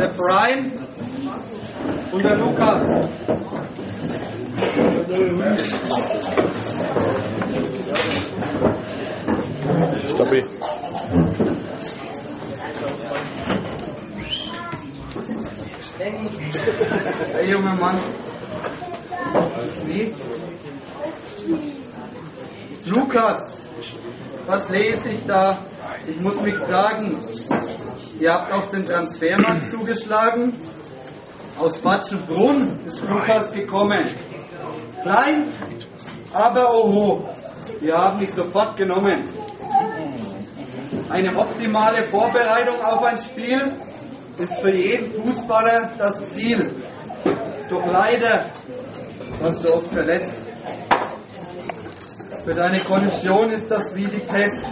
der Brian und der Lukas. Stoppi. Der junge Mann. Wie? Lukas, was lese ich da? Ich muss mich fragen. Ihr habt auf den Transfermarkt zugeschlagen. Aus Watschenbrunn ist Lukas gekommen. Klein, aber oho. Wir haben mich sofort genommen. Eine optimale Vorbereitung auf ein Spiel ist für jeden Fußballer das Ziel. Doch leider warst du oft verletzt. Für deine Kondition ist das wie die Pest.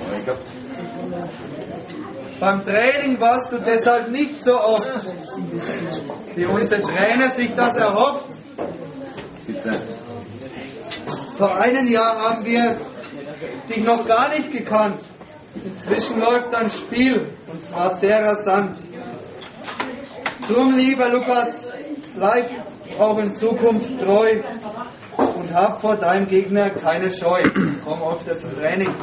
Beim Training warst du deshalb nicht so oft, wie unser Trainer sich das erhofft. Vor einem Jahr haben wir dich noch gar nicht gekannt. Inzwischen läuft dein Spiel und zwar sehr rasant. Drum, lieber Lukas, bleib auch in Zukunft treu und hab vor deinem Gegner keine Scheu. Komm öfter zum Training.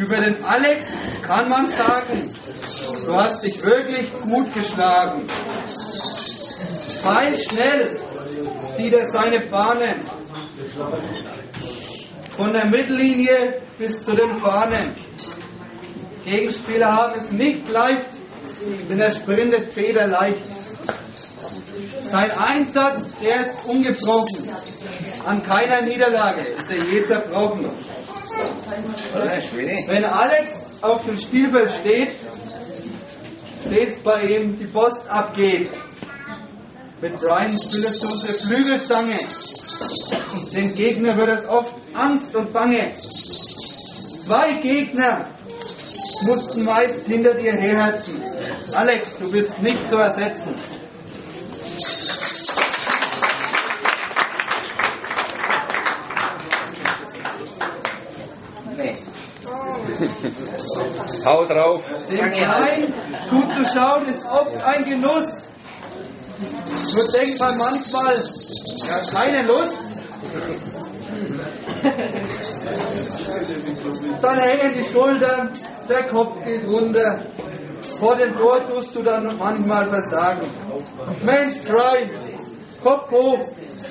Über den Alex kann man sagen, du hast dich wirklich gut geschlagen. Fein schnell zieht er seine Fahnen. Von der Mittellinie bis zu den Fahnen. Gegenspieler haben es nicht leicht, denn er sprintet federleicht. Sein Einsatz, der ist ungebrochen. An keiner Niederlage ist er je zerbrochen. Wenn Alex auf dem Spielfeld steht, stets bei ihm die Post abgeht. Mit Brian spürst du unsere Flügelstange. Den Gegner wird es oft Angst und Bange. Zwei Gegner mussten meist hinter dir herherzen. Alex, du bist nicht zu ersetzen. Hau drauf. Dem Kleinen zuzuschauen ist oft ein Genuss. Nur denkt man manchmal, ja, keine Lust. Dann hängen die Schultern, der Kopf geht runter. Vor dem Tor tust du dann manchmal versagen. Mensch, Brian, Kopf hoch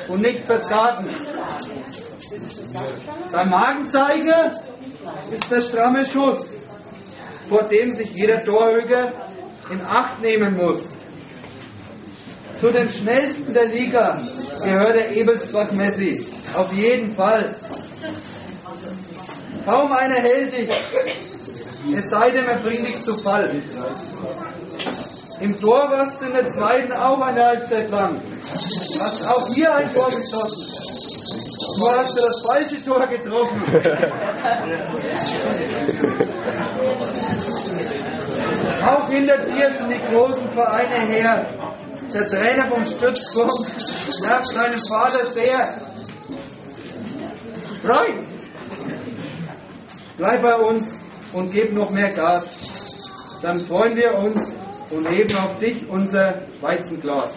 und nicht verzagen. Beim Magenzeiger ist der stramme Schuss, vor dem sich jeder Torhüter in Acht nehmen muss. Zu den schnellsten der Liga gehört der Ebelsbach Messi. Auf jeden Fall. Kaum einer hält dich, es sei denn, er bringt dich zu Fall. Im Tor warst du in der zweiten auch eine Halbzeit lang. Hast auch hier ein Tor geschossen. Nur hast du das falsche Tor getroffen. Auch hinter dir sind die großen Vereine her. Der Trainer vom Stützpunkt nervt seinen Vater sehr. Freund, bleib bei uns und gib noch mehr Gas. Dann freuen wir uns und heben auf dich unser Weizenglas.